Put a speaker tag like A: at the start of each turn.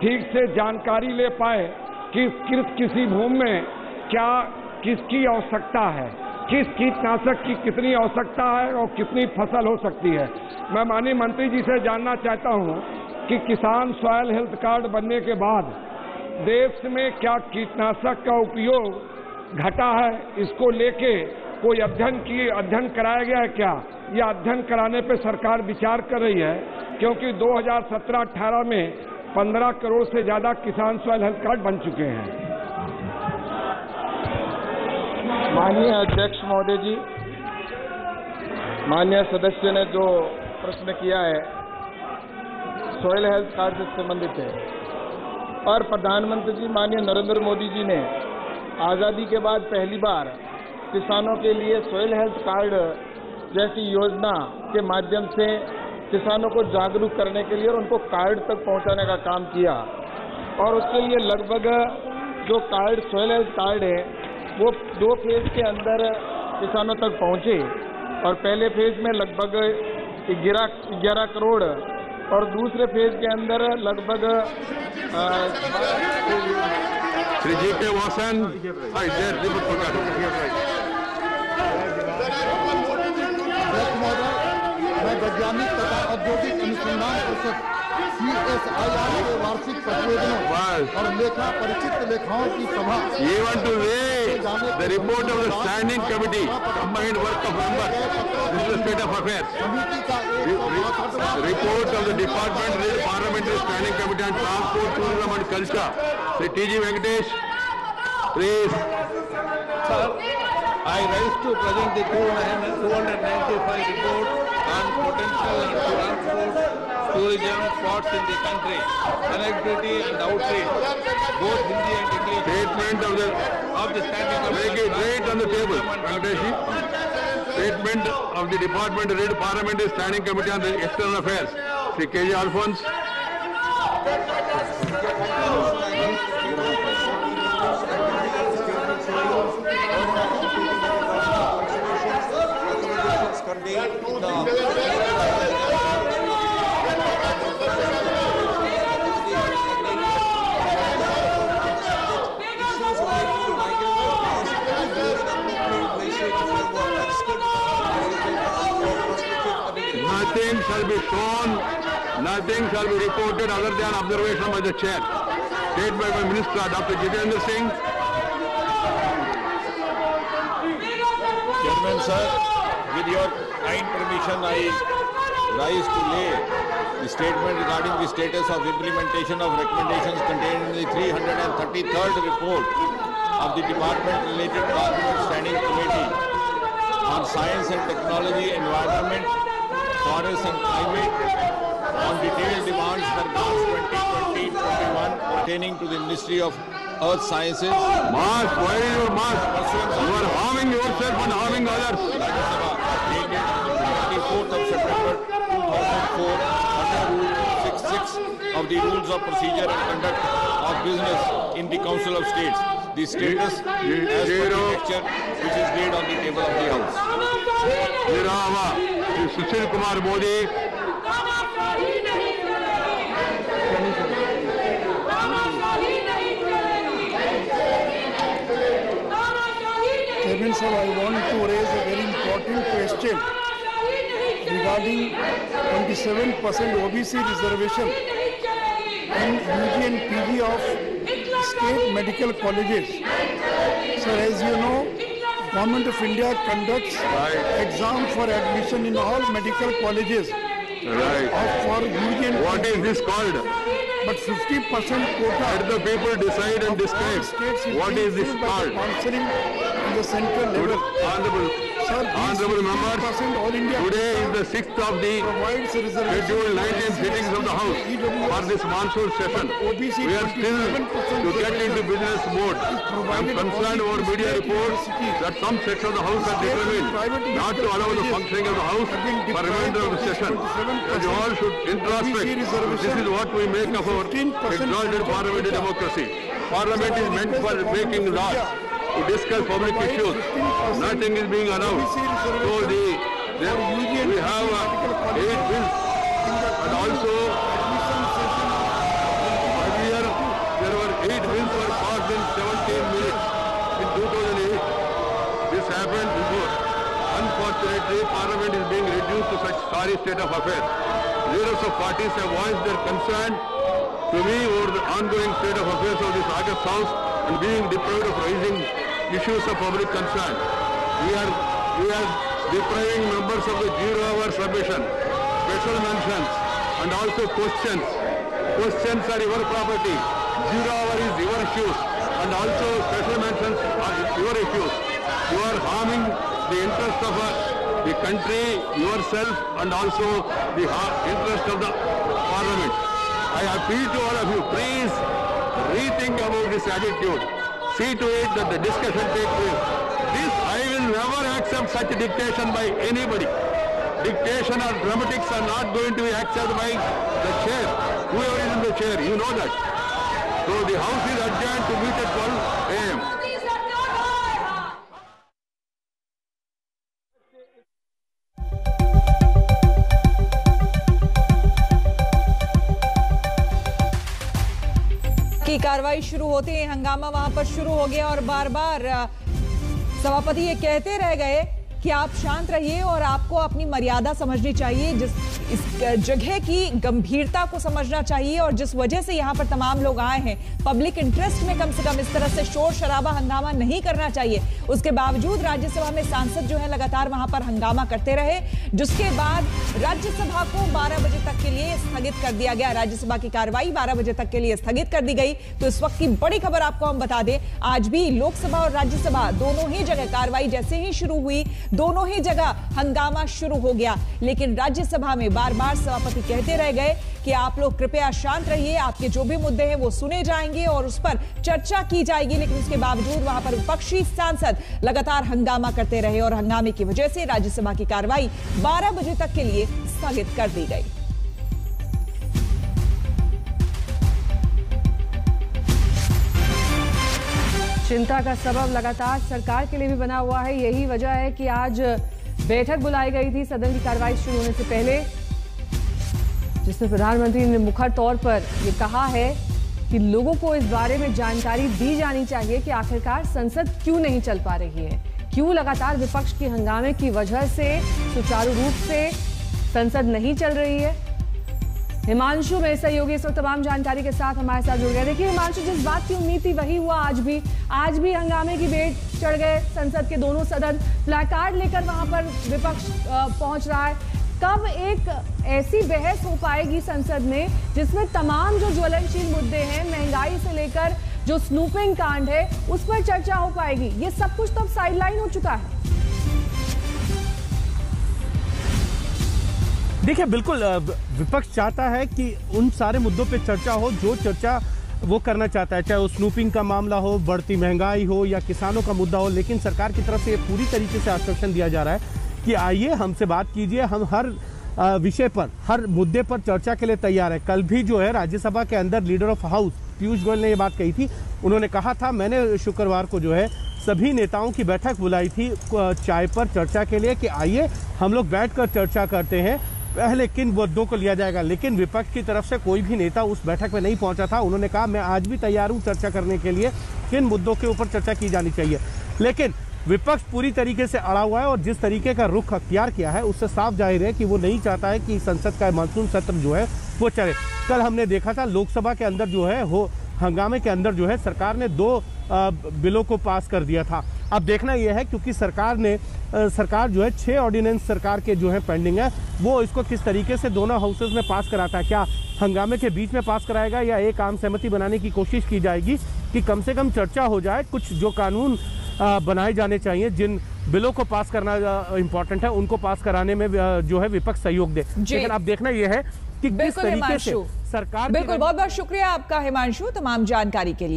A: ठीक से जानकारी ले पाए कि किस किसी भूमि में क्या, किसकी आवश्यकता है, किस कीटनाशक की कितनी आवश्यकता है और कितनी फ़सल हो सकती है। मैं माननीय मंत्री जी से जानना चाहता हूँ कि किसान सॉयल हेल्थ कार्ड बनने के बाद देश में क्या कीटनाशक का उपयोग घटा है, इसको लेके कोई अध्ययन की अध्ययन कराया गया है क्या? या अध्ययन कराने पे सरकार विचार कर रही है? क्योंकि 2017-18 में 15 करोड़ से ज़्यादा किसान सॉयल हेल्थ कार्ड बन चुके हैं।
B: माननीय अध्यक्ष महोदय जी, माननीय सदस्य ने जो प्रश्न किया है सॉयल हेल्थ कार्ड से संबंधित है। और प्रधानमंत्री जी, माननीय नरेंद्र मोदी जी ने आज़ादी के बाद पहली बार किसानों के लिए सॉयल हेल्थ कार्ड जैसी योजना के माध्यम से किसानों को जागरूक करने के लिए और उनको कार्ड तक पहुँचाने का काम किया। और उसके लिए लगभग जो कार्ड सॉयल हेल्थ कार्ड है, वो दो फ़ेज़ के अंदर किसानों तक पहुँचे। और पहले फ़ेज़ में लगभग ग्यारह ग्यारह करोड़ और दूसरे फ़ेज़ के अंदर लगभग
C: जी के वासन हाँ, इधर दीपक प्रकाश
D: अध्यक्ष महोदय वैज्ञानिक तथा औद्योगिक अनुसंधान परिषद सी एस आई आर के वार्षिक प्रतिवेदनों और लेखा परिचित लेखाओं की सभा
C: report of the standing committee
D: combined work
C: of
D: member
C: state
D: of affairs
C: report of the department parliamentary standing committee and transport tourism and culture Shri T G Venkatesh please
E: I rise to present the 295 report on potential and transport, tourism spots in the country, connectivity and outreach, both Hindi and English.
C: Statement of the,
E: Of the standing
C: make it right on the table. Venkatesh. Statement of the department, read parliamentary standing committee on the external affairs. Sri K.J. Alphonse. Nothing shall be shown, nothing shall be reported other than observation by the chair. Statement by Minister Dr. Jitendra Singh.
E: Chairman sir, with your kind permission, I rise to lay the statement regarding the status of implementation of recommendations contained in the 333rd report of the Department related Cabinet Standing Committee on Science and Technology, Environment, Forests and Climate on detailed demands for March 2020-21 pertaining to the Ministry of Earth Sciences
C: Mask, where is your mask? You are harming yourself and harming others.
E: Dated 24th of September 2004 under Rule 66 of the Rules of Procedure and Conduct of Business in the Council of States. The status as per the
C: Zero.
E: lecture which is laid on the table of the House.
C: Nirava, Sushil Kumar Modi.
D: Chairman sir, I want to raise a very important question regarding 27% OBC reservation in UG and PG of state medical colleges. Sir, as you know, Government of India conducts exam for admission in all medical colleges
C: Right.
D: for UG
C: What is this called?
D: But 50% quota
C: Let the people decide and describe. What is this
D: filled by the
C: called?
D: Sponsoring in the central level.
C: Honorable,
D: Sir, these
C: members,
D: 50% all India
C: today is the sixth of the scheduled 19 sittings of the House for this monsoon session. We are still to get into business mode. I am concerned over media reports that some section of the House are determined not to allow the functioning of the House for remainder of the session. That you all should introspect. This is what we make of our exalted parliamentary democracy. Parliament is meant for making laws, to discuss public issues. Nothing is being announced. So the, the we have uh, eight bills and also earlier there were eight bills were passed in 17 minutes in 2008. This happened before. Unfortunately, Parliament is being reduced to such sorry state of affairs. Leaders of parties have voiced their concern to me over the ongoing state of affairs of this August House and being deprived of raising issues of public concern. We are, we are depriving members of the zero-hour submission, special mentions, and also questions. Questions are your property. Zero hour is your issues, and also special mentions are your issues. You are harming the interest of uh, the country, yourself, and also the interest of the parliament. I appeal to all of you, please rethink about this attitude. See to it that the discussion takes place. This, I will never accept such dictation by anybody. Dictation or dramatics are not going to be accepted by the chair. Whoever is in the chair, you know that. So the house is adjourned to meet at 12 a.m.
F: की कार्रवाई शुरू होते ही हंगामा वहाँ पर शुरू हो गया और बार बार सभापति ये कहते रह गए कि आप शांत रहिए और आपको अपनी मर्यादा समझनी चाहिए, जिस, इस जगह की गंभीरता को समझना चाहिए और जिस वजह से यहाँ पर तमाम लोग आए हैं। पब्लिक इंटरेस्ट में कम से कम इस तरह से शोर शराबा हंगामा नहीं करना चाहिए। उसके बावजूद राज्यसभा में सांसद जो है लगातार वहाँ पर हंगामा करते रहे, जिसके बाद राज्यसभा को 12 बजे तक के लिए स्थगित कर दिया गया। राज्यसभा की कार्रवाई 12 बजे तक के लिए स्थगित कर दी गई। तो इस वक्त की बड़ी खबर आपको हम बता दें, आज भी लोकसभा और राज्यसभा दोनों ही जगह कार्रवाई जैसे ही शुरू हुई। दोनों ही जगह हंगामा शुरू हो गया। लेकिन राज्यसभा में बार बार सभापति कहते रह गए कि आप लोग कृपया शांत रहिए, आपके जो भी मुद्दे हैं वो सुने जाएँगे और उस पर चर्चा की जाएगी। लेकिन उसके बावजूद वहाँ पर विपक्षी सांसद लगातार हंगामा करते रहे और हंगामे की वजह से राज्यसभा की कार्रवाई 12 बजे तक के लिए स्थगित कर दी गई।
G: चिंता का सबब लगातार सरकार के लिए भी बना हुआ है। यही वजह है कि आज बैठक बुलाई गई थी। सदन की कार्रवाई शुरू होने से पहले जिसमें प्रधानमंत्री ने मुखर तौर पर ये कहा है कि लोगों को इस बारे में जानकारी दी जानी चाहिए कि आखिरकार संसद क्यों नहीं चल पा रही है। क्यों लगातार विपक्ष की हंगामे की वजह से सुचारू रूप से संसद नहीं चल रही है? हिमांशु मेरे सहयोगी इस वक्त तमाम जानकारी के साथ हमारे साथ जुड़ गए। देखिए हिमांशु, जिस बात की उम्मीद थी वही हुआ आज भी। आज भी हंगामे की बेट चढ़ गए संसद के दोनों सदन। प्लाकार्ड लेकर वहाँ पर विपक्ष पहुँच रहा है। कब एक ऐसी बहस हो पाएगी संसद में, जिसमें तमाम जो ज्वलनशील मुद्दे हैं, महँगाई से लेकर जो स्नूपिंग कांड है, उस पर चर्चा हो पाएगी। ये सब कुछ तो अब साइडलाइन हो चुका है।
H: देखिए, बिल्कुल विपक्ष चाहता है कि उन सारे मुद्दों पे चर्चा हो, जो चर्चा वो करना चाहता है, चाहे वो स्नूपिंग का मामला हो, बढ़ती महँगाई हो या किसानों का मुद्दा हो, लेकिन सरकार की तरफ़ से ये पूरी तरीके से आश्वासन दिया जा रहा है कि आइए हमसे बात कीजिए, हम हर विषय पर, हर मुद्दे पर चर्चा के लिए तैयार है। कल भी जो है राज्यसभा के अंदर leader of house, Piyush Goyal ने ये बात कही थी। उन्होंने कहा था, मैंने शुक्रवार को जो है सभी नेताओं की बैठक बुलाई थी चाय पर चर्चा के लिए कि आइए हम लोग बैठकर चर्चा करते हैं। पहले किन मुद्दों को लिया जाएगा? लेकिन विपक्ष की तरफ़ से कोई भी नेता उस बैठक में नहीं पहुँचा था। उन्होंने कहा, मैं आज भी तैयार हूँ चर्चा करने के लिए। किन मुद्दों के ऊपर चर्चा की जानी चाहिए? लेकिन विपक्ष पूरी तरीके से अड़ा हुआ है और जिस तरीके का रुख अख्तियार किया है, उससे साफ़ ज़ाहिर है कि वो नहीं चाहता है कि संसद का मानसून सत्र जो है, वो चले। कल हमने देखा था, लोकसभा के अंदर जो है, हो, हंगामे के अंदर जो है, सरकार ने दो बिलों को पास कर दिया था। अब देखना यह है क्योंकि सरकार ने सरकार जो है छह ऑर्डिनेंस सरकार के जो है पेंडिंग है। वो इसको किस तरीके से दोनों हाउसेज में पास कराता है? क्या हंगामे के बीच में पास कराएगा या एक आम सहमति बनाने की कोशिश की जाएगी कि कम से कम चर्चा हो जाए कुछ जो कानून बनाए जाने चाहिए जिन बिलों को पास करना इम्पोर्टेंट है उनको पास कराने में जो है विपक्ष सहयोग दे। लेकिन अब देखना यह है कि किस तरीके से सरकार
F: बिल्कुल बहुत बहुत शुक्रिया आपका हिमांशु तमाम जानकारी के लिए।